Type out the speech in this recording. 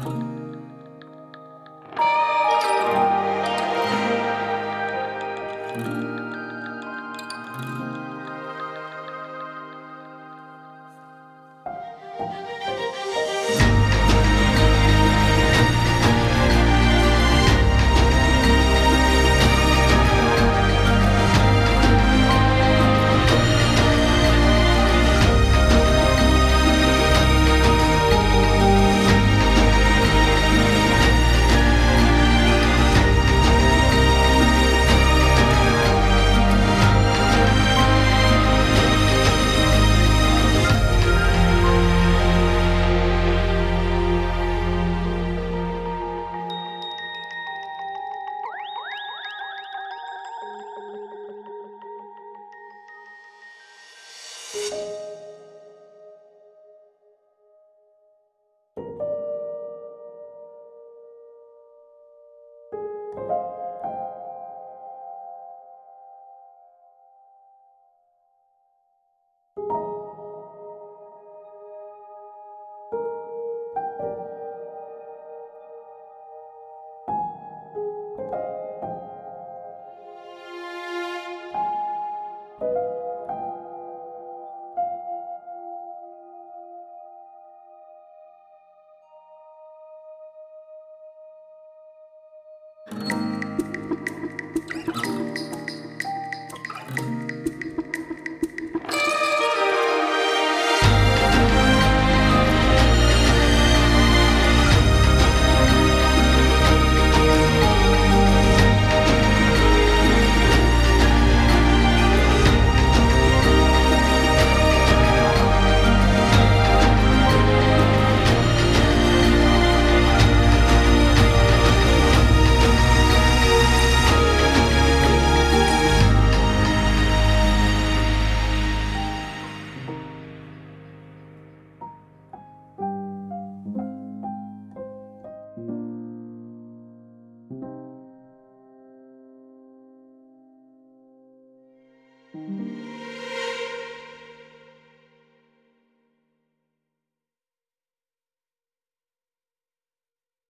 Thank you. you.